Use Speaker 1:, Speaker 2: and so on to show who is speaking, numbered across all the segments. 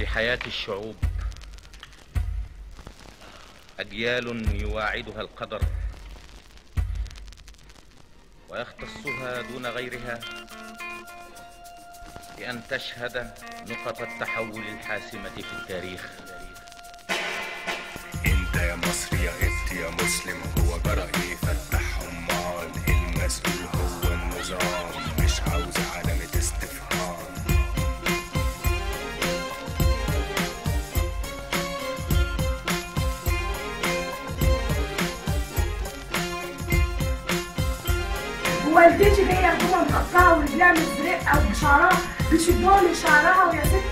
Speaker 1: في حياة الشعوب. أجيال يواعدها القدر ويختصها دون غيرها بأن تشهد نقط التحول الحاسمة في التاريخ.
Speaker 2: والدتي جاية هدومها مقطعه ورجلها مزرقه وبشعرها بيشدوها من شعرها ويا ست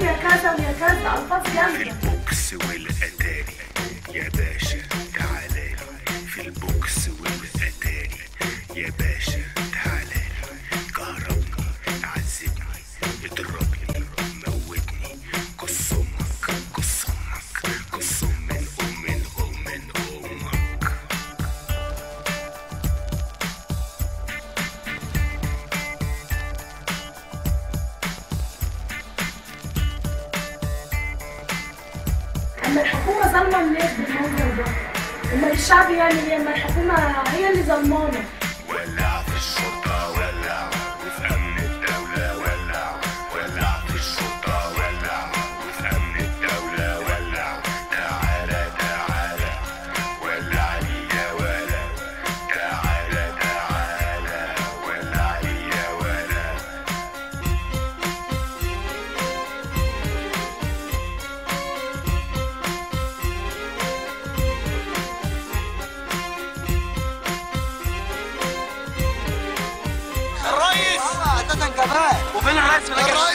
Speaker 2: أما الحكومة ظالمه الناس بالمنظر ده؟ أما الشعب يعمل إيه أما الحكومة هي اللي ظلمانه
Speaker 3: shots
Speaker 4: when I